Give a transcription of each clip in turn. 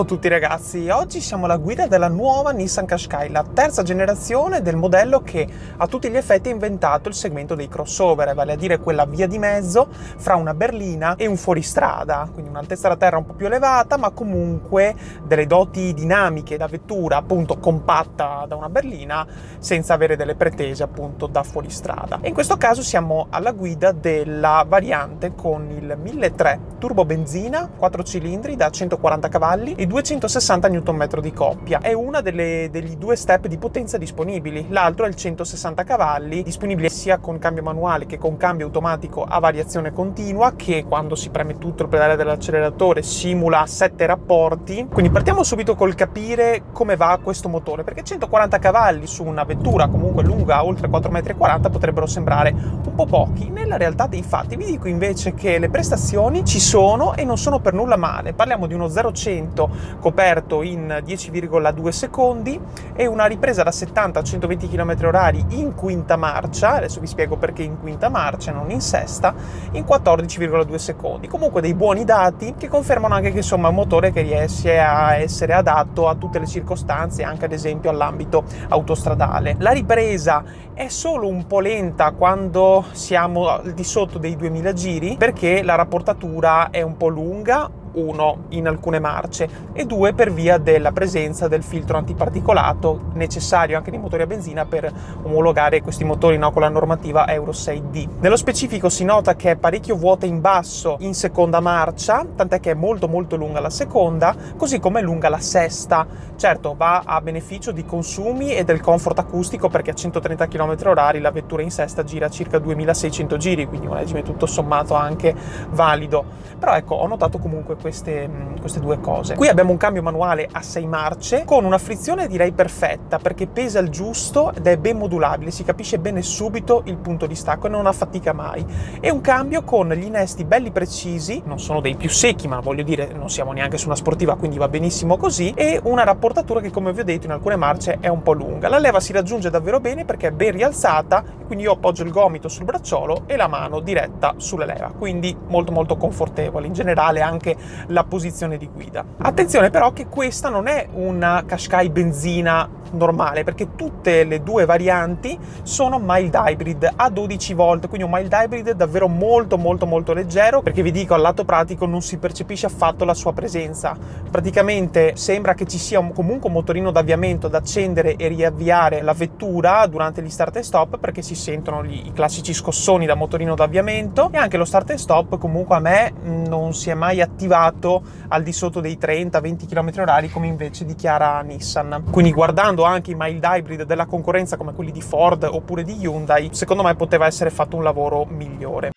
Ciao a tutti ragazzi, oggi siamo alla guida della nuova Nissan Qashqai, la terza generazione del modello che a tutti gli effetti ha inventato il segmento dei crossover, vale a dire quella via di mezzo fra una berlina e un fuoristrada, quindi un'altezza da terra un po' più elevata, ma comunque delle doti dinamiche da vettura appunto compatta da una berlina senza avere delle pretese appunto da fuoristrada. E in questo caso siamo alla guida della variante con il 1300 turbo benzina, 4 cilindri da 140 cavalli e 260 Nm di coppia. È delle, degli due step di potenza disponibili. L'altro è il 160 cavalli, disponibile sia con cambio manuale che con cambio automatico a variazione continua, che quando si preme tutto il pedale dell'acceleratore simula 7 rapporti. Quindi partiamo subito col capire come va questo motore, perché 140 cavalli su una vettura comunque lunga oltre 4,40 m potrebbero sembrare un po' pochi. Nella realtà dei fatti vi dico invece che le prestazioni ci sono e non sono per nulla male. Parliamo di uno 0-100 coperto in 10,2 secondi e una ripresa da 70 a 120 km/h in quinta marcia, adesso vi spiego perché in quinta marcia, non in sesta, in 14,2 secondi. Comunque dei buoni dati che confermano anche che insomma è un motore che riesce a essere adatto a tutte le circostanze, anche ad esempio all'ambito autostradale. La ripresa è solo un po' lenta quando siamo al di sotto dei 2000 giri perché la rapportatura è un po' lunga uno in alcune marce e due per via della presenza del filtro antiparticolato necessario anche nei motori a benzina per omologare questi motori no, con la normativa Euro 6D. Nello specifico si nota che è parecchio vuota in basso in seconda marcia, tant'è che è molto molto lunga la seconda, così come è lunga la sesta. Certo, va a beneficio di consumi e del comfort acustico perché a 130 km/h la vettura in sesta gira circa 2600 giri, quindi un regime tutto sommato anche valido. Però ecco, ho notato comunque queste, mm, queste due cose. Qui abbiamo un cambio manuale a 6 marce con una frizione direi perfetta perché pesa il giusto ed è ben modulabile, si capisce bene subito il punto di stacco e non affatica mai. E un cambio con gli innesti belli precisi, non sono dei più secchi ma voglio dire non siamo neanche su una sportiva quindi va benissimo così, e una rapportatura che come vi ho detto in alcune marce è un po' lunga. La leva si raggiunge davvero bene perché è ben rialzata, quindi io appoggio il gomito sul bracciolo e la mano diretta sulla leva, quindi molto molto confortevole. In generale anche la posizione di guida. Attenzione però che questa non è una Qashqai benzina normale perché tutte le due varianti sono mild hybrid a 12 volt, quindi un mild hybrid davvero molto molto molto leggero perché vi dico al lato pratico non si percepisce affatto la sua presenza. Praticamente sembra che ci sia comunque un motorino d'avviamento da accendere e riavviare la vettura durante gli start e stop perché si sentono gli, i classici scossoni da motorino d'avviamento e anche lo start e stop comunque a me non si è mai attivato al di sotto dei 30-20 km/h come invece dichiara Nissan. Quindi guardando anche i mild hybrid della concorrenza come quelli di Ford oppure di Hyundai, secondo me poteva essere fatto un lavoro migliore.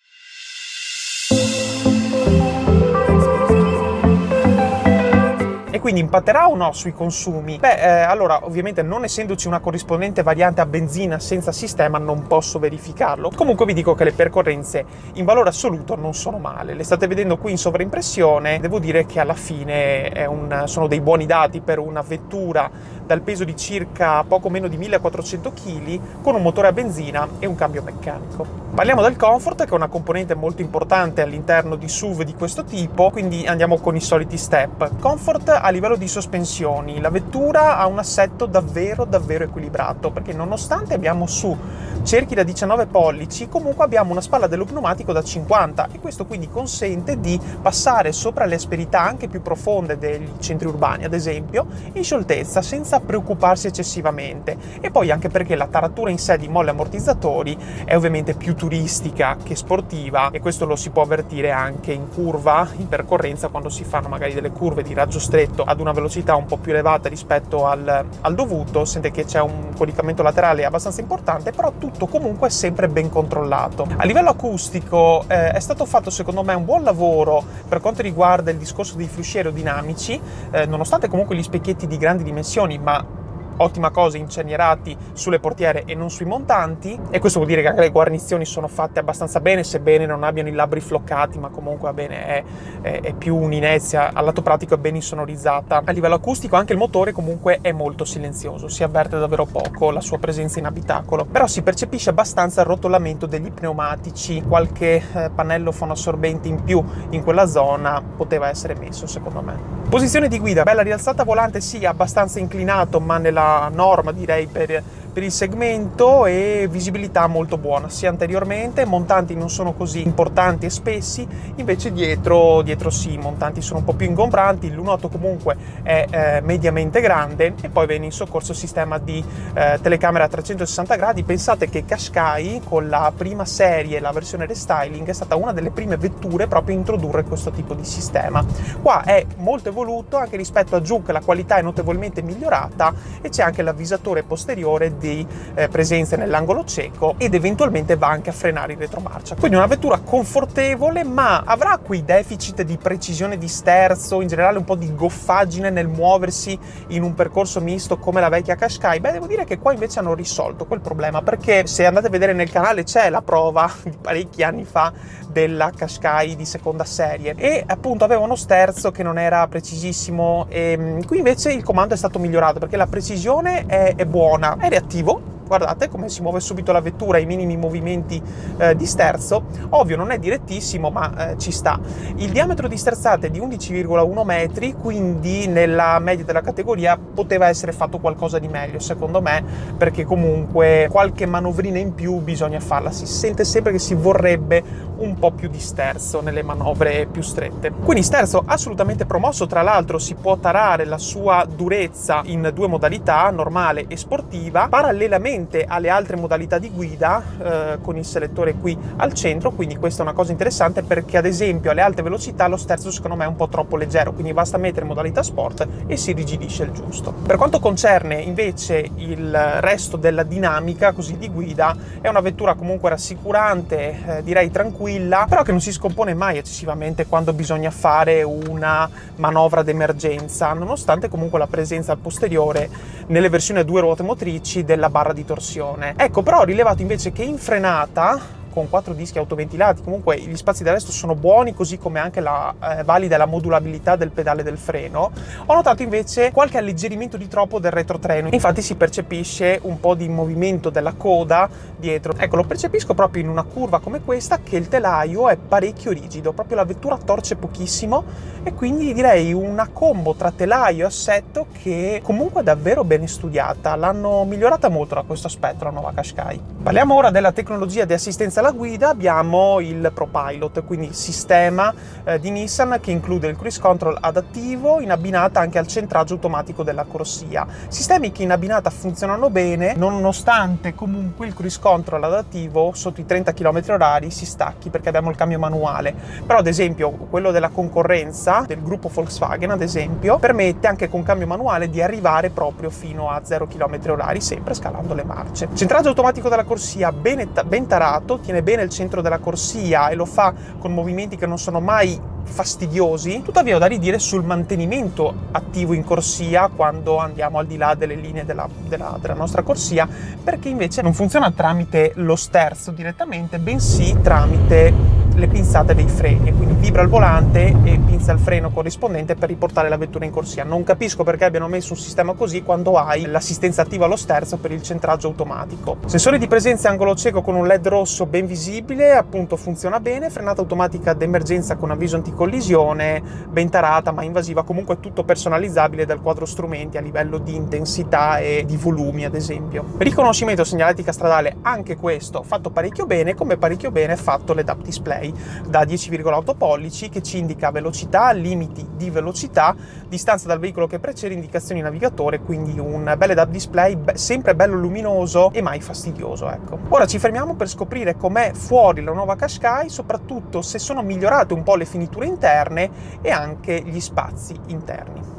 Quindi impatterà o no sui consumi? Beh, eh, allora, ovviamente non essendoci una corrispondente variante a benzina senza sistema non posso verificarlo. Comunque vi dico che le percorrenze in valore assoluto non sono male. Le state vedendo qui in sovraimpressione, devo dire che alla fine un, sono dei buoni dati per una vettura dal peso di circa poco meno di 1400 kg con un motore a benzina e un cambio meccanico. Parliamo del comfort che è una componente molto importante all'interno di SUV di questo tipo, quindi andiamo con i soliti step. Comfort a livello di sospensioni, la vettura ha un assetto davvero davvero equilibrato perché nonostante abbiamo su cerchi da 19 pollici, comunque abbiamo una spalla dello pneumatico da 50 e questo quindi consente di passare sopra le asperità anche più profonde degli centri urbani, ad esempio, in scioltezza senza preoccuparsi eccessivamente. E poi anche perché la taratura in sé di molle ammortizzatori è ovviamente più turistica che sportiva e questo lo si può avvertire anche in curva, in percorrenza, quando si fanno magari delle curve di raggio stretto ad una velocità un po' più elevata rispetto al, al dovuto, sente che c'è un coricamento laterale abbastanza importante, però tutto comunque è sempre ben controllato. A livello acustico eh, è stato fatto secondo me un buon lavoro per quanto riguarda il discorso dei flusci aerodinamici, eh, nonostante comunque gli specchietti di grandi dimensioni, ma ottima cosa incernierati sulle portiere e non sui montanti. E questo vuol dire che anche le guarnizioni sono fatte abbastanza bene sebbene non abbiano i labbri floccati ma comunque va bene è, è, è più un'inezia. Al lato pratico è ben insonorizzata. A livello acustico anche il motore comunque è molto silenzioso si avverte davvero poco la sua presenza in abitacolo. Però si percepisce abbastanza il rotolamento degli pneumatici. Qualche eh, pannello fonoassorbente in più in quella zona poteva essere messo secondo me. Posizione di guida, bella rialzata volante, sì, abbastanza inclinato, ma nella norma direi per per il segmento e visibilità molto buona sia anteriormente, montanti non sono così importanti e spessi, invece dietro, dietro sì, i montanti sono un po' più ingombranti, l'1.8 comunque è eh, mediamente grande e poi viene in soccorso il sistema di eh, telecamera a 360 gradi, pensate che Qashqai con la prima serie, la versione restyling, è stata una delle prime vetture proprio a introdurre questo tipo di sistema. Qua è molto evoluto anche rispetto a Juke, la qualità è notevolmente migliorata e c'è anche l'avvisatore posteriore di eh, presenze nell'angolo cieco ed eventualmente va anche a frenare in retromarcia. Quindi una vettura confortevole ma avrà quei deficit di precisione di sterzo, in generale un po' di goffaggine nel muoversi in un percorso misto come la vecchia Qashqai. Beh, devo dire che qua invece hanno risolto quel problema perché se andate a vedere nel canale c'è la prova di parecchi anni fa della Qashqai di seconda serie e appunto aveva uno sterzo che non era precisissimo e mm, qui invece il comando è stato migliorato perché la precisione è, è buona, è reattivo attivo guardate come si muove subito la vettura, i minimi movimenti eh, di sterzo, ovvio non è direttissimo ma eh, ci sta. Il diametro di sterzate è di 11,1 metri, quindi nella media della categoria poteva essere fatto qualcosa di meglio secondo me, perché comunque qualche manovrina in più bisogna farla, si sente sempre che si vorrebbe un po' più di sterzo nelle manovre più strette. Quindi sterzo assolutamente promosso, tra l'altro si può tarare la sua durezza in due modalità, normale e sportiva, parallelamente alle altre modalità di guida eh, con il selettore qui al centro, quindi questa è una cosa interessante perché ad esempio alle alte velocità lo sterzo secondo me è un po' troppo leggero, quindi basta mettere modalità sport e si rigidisce il giusto. Per quanto concerne invece il resto della dinamica così di guida, è una vettura comunque rassicurante, eh, direi tranquilla, però che non si scompone mai eccessivamente quando bisogna fare una manovra d'emergenza, nonostante comunque la presenza al posteriore nelle versioni a due ruote motrici della barra di torsione. Ecco, però ho rilevato invece che in frenata con quattro dischi autoventilati, comunque gli spazi d'arresto sono buoni, così come anche la eh, valida la modulabilità del pedale del freno. Ho notato invece qualche alleggerimento di troppo del retrotreno, infatti si percepisce un po' di movimento della coda dietro. Ecco, lo percepisco proprio in una curva come questa che il telaio è parecchio rigido, proprio la vettura torce pochissimo e quindi direi una combo tra telaio e assetto che comunque è davvero ben studiata. L'hanno migliorata molto da questo aspetto la nuova Qashqai. Parliamo ora della tecnologia di assistenza alla guida abbiamo il ProPilot, quindi sistema eh, di Nissan che include il cruise control adattivo in abbinata anche al centraggio automatico della corsia. Sistemi che in abbinata funzionano bene nonostante comunque il cruise control adattivo sotto i 30 km h si stacchi perché abbiamo il cambio manuale. Però ad esempio quello della concorrenza del gruppo Volkswagen ad esempio permette anche con cambio manuale di arrivare proprio fino a 0 km h sempre scalando le marce. Centraggio automatico della corsia ben, ben tarato, tiene bene il centro della corsia e lo fa con movimenti che non sono mai fastidiosi, tuttavia ho da ridire sul mantenimento attivo in corsia quando andiamo al di là delle linee della, della, della, nostra corsia, perché invece non funziona tramite lo sterzo direttamente, bensì tramite le pinzate dei freni, quindi vibra il volante e pinza il freno corrispondente per riportare la vettura in corsia. Non capisco perché abbiano messo un sistema così quando hai l'assistenza attiva allo sterzo per il centraggio automatico. Sensore di presenza angolo cieco con un LED rosso ben visibile, appunto funziona bene, frenata automatica d'emergenza con avviso anticollisione, ben tarata ma invasiva, comunque tutto personalizzabile dal quadro strumenti a livello di intensità e di volumi ad esempio. Riconoscimento segnaletica stradale, anche questo fatto parecchio bene, come parecchio bene fatto l'EDAP display da 10,8 pollici che ci indica velocità, limiti di velocità, distanza dal veicolo che precede, indicazioni navigatore, quindi un bel head-up display sempre bello luminoso e mai fastidioso. Ecco. Ora ci fermiamo per scoprire com'è fuori la nuova Qashqai, soprattutto se sono migliorate un po' le finiture interne e anche gli spazi interni.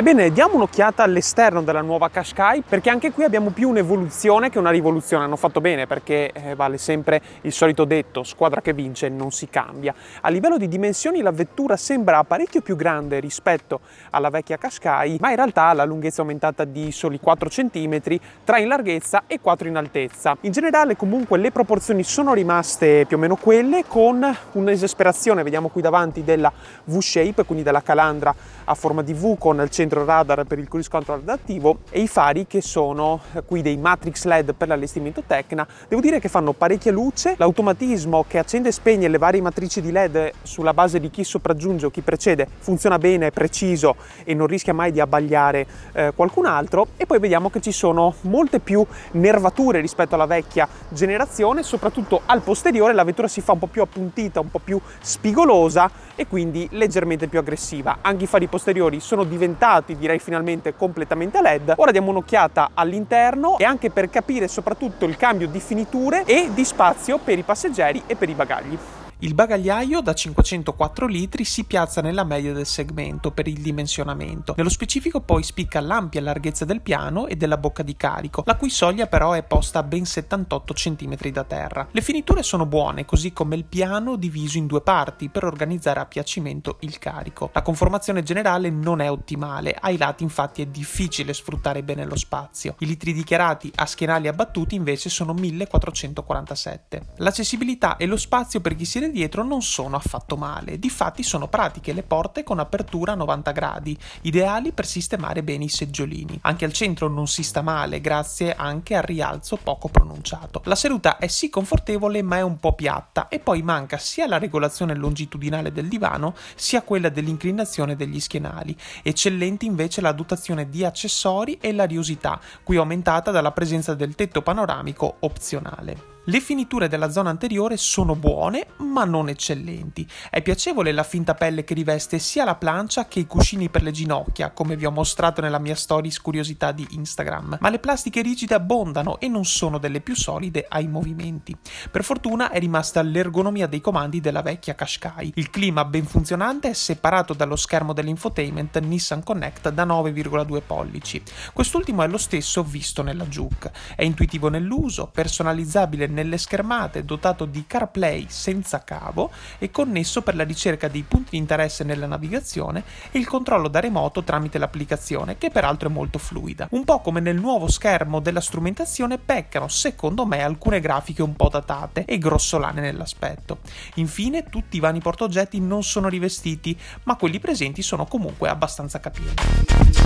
Ebbene, diamo un'occhiata all'esterno della nuova Qashqai perché anche qui abbiamo più un'evoluzione che una rivoluzione. Hanno fatto bene perché eh, vale sempre il solito detto, squadra che vince non si cambia. A livello di dimensioni la vettura sembra parecchio più grande rispetto alla vecchia Qashqai, ma in realtà la lunghezza aumentata di soli 4 cm, 3 in larghezza e 4 in altezza. In generale comunque le proporzioni sono rimaste più o meno quelle con un'esasperazione, vediamo qui davanti, della V-shape, quindi della calandra a forma di V con al centro centro radar per il cruise control adattivo e i fari che sono qui dei matrix LED per l'allestimento Tecna. Devo dire che fanno parecchia luce, l'automatismo che accende e spegne le varie matrici di LED sulla base di chi sopraggiunge o chi precede funziona bene, è preciso e non rischia mai di abbagliare eh, qualcun altro e poi vediamo che ci sono molte più nervature rispetto alla vecchia generazione, soprattutto al posteriore la vettura si fa un po' più appuntita, un po' più spigolosa e quindi leggermente più aggressiva. Anche i fari posteriori sono diventati, direi finalmente, completamente LED. Ora diamo un'occhiata all'interno e anche per capire soprattutto il cambio di finiture e di spazio per i passeggeri e per i bagagli. Il bagagliaio da 504 litri si piazza nella media del segmento per il dimensionamento. Nello specifico poi spicca l'ampia larghezza del piano e della bocca di carico, la cui soglia però è posta a ben 78 cm da terra. Le finiture sono buone, così come il piano diviso in due parti per organizzare a piacimento il carico. La conformazione generale non è ottimale, ai lati infatti è difficile sfruttare bene lo spazio. I litri dichiarati a schienali abbattuti invece sono 1447. L'accessibilità e lo spazio per chi si dietro non sono affatto male, difatti sono pratiche le porte con apertura a 90 gradi, ideali per sistemare bene i seggiolini. Anche al centro non si sta male, grazie anche al rialzo poco pronunciato. La seduta è sì confortevole ma è un po' piatta e poi manca sia la regolazione longitudinale del divano sia quella dell'inclinazione degli schienali. Eccellenti invece la dotazione di accessori e l'ariosità, qui aumentata dalla presenza del tetto panoramico opzionale. Le finiture della zona anteriore sono buone, ma non eccellenti. È piacevole la finta pelle che riveste sia la plancia che i cuscini per le ginocchia, come vi ho mostrato nella mia stories curiosità di Instagram, ma le plastiche rigide abbondano e non sono delle più solide ai movimenti. Per fortuna è rimasta l'ergonomia dei comandi della vecchia Qashqai. Il clima ben funzionante è separato dallo schermo dell'infotainment Nissan Connect da 9,2 pollici. Quest'ultimo è lo stesso visto nella Juke. È intuitivo nell'uso, personalizzabile nelle schermate, dotato di CarPlay senza cavo e connesso per la ricerca dei punti di interesse nella navigazione e il controllo da remoto tramite l'applicazione, che peraltro è molto fluida. Un po' come nel nuovo schermo della strumentazione peccano, secondo me, alcune grafiche un po' datate e grossolane nell'aspetto. Infine, tutti i vani portaoggetti non sono rivestiti, ma quelli presenti sono comunque abbastanza capienti.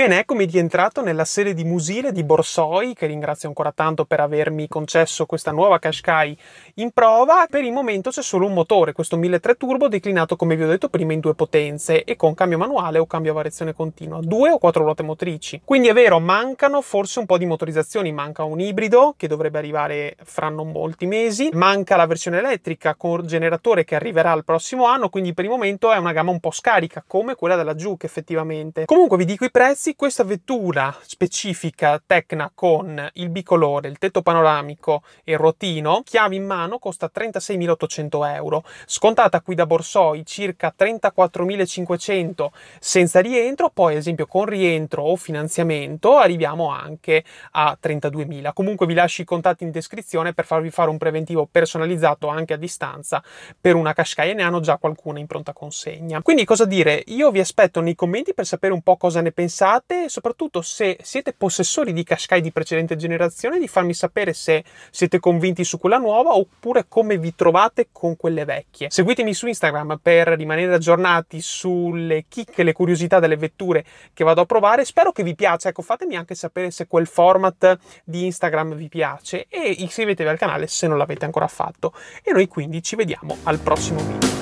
Ebbene, eccomi rientrato nella sede di Musile di Borsoi, che ringrazio ancora tanto per avermi concesso questa nuova Qashqai in prova. Per il momento c'è solo un motore, questo 1.3 turbo declinato come vi ho detto prima in due potenze e con cambio manuale o cambio a variazione continua, due o quattro ruote motrici. Quindi è vero, mancano forse un po' di motorizzazioni, manca un ibrido che dovrebbe arrivare fra non molti mesi, manca la versione elettrica con generatore che arriverà il prossimo anno, quindi per il momento è una gamma un po' scarica come quella della Juke effettivamente. Comunque vi dico i prezzi prezzi questa vettura specifica Tecna con il bicolore, il tetto panoramico e il ruotino, chiavi in mano, costa 36.800 euro. Scontata qui da Borsoi circa 34.500 senza rientro, poi ad esempio con rientro o finanziamento arriviamo anche a 32.000. Comunque vi lascio i contatti in descrizione per farvi fare un preventivo personalizzato anche a distanza per una Qashqai e ne hanno già qualcuna in pronta consegna. Quindi cosa dire? Io vi aspetto nei commenti per sapere un po' cosa ne pensate pensate, soprattutto se siete possessori di Qashqai di precedente generazione, di farmi sapere se siete convinti su quella nuova oppure come vi trovate con quelle vecchie. Seguitemi su Instagram per rimanere aggiornati sulle chicche le curiosità delle vetture che vado a provare. Spero che vi piaccia, ecco fatemi anche sapere se quel format di Instagram vi piace e iscrivetevi al canale se non l'avete ancora fatto. E noi quindi ci vediamo al prossimo video.